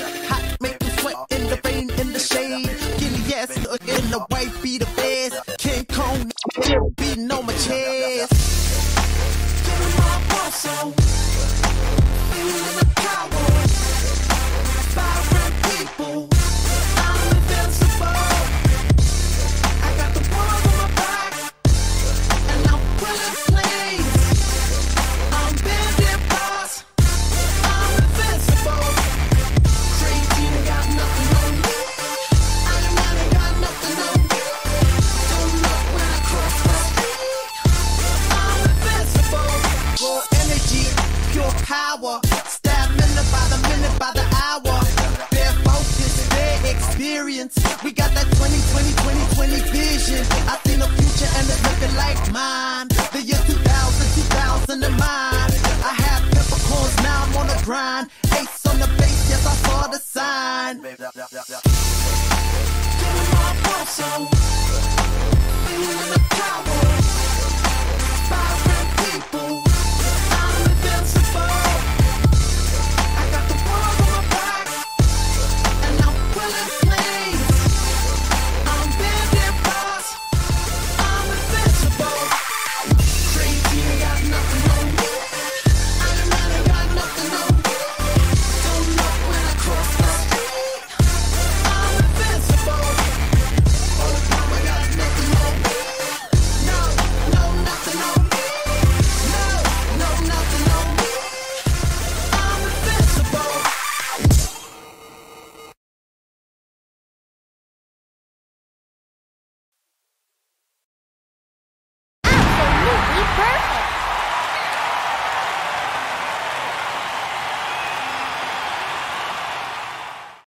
Hot, make you sweat in the rain, in the shade. Skinny ass in the white beat power. Stamina by the minute, by the hour. Their focus, their experience. We got that 20, 20, 20, 20 vision. I see no future and it's looking like mine. The year 2000, 2000 and mine. I have peppercorns, now I'm on the grind. Ace on the base, yes, I saw the sign.